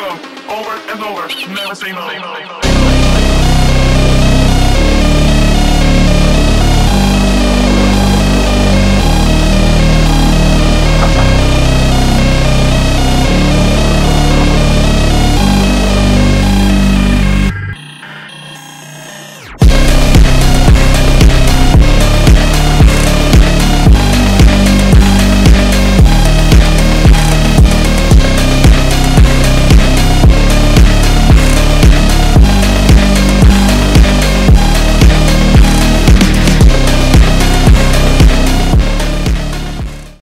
go over and over, never say no.